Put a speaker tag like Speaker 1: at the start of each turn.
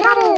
Speaker 1: がる。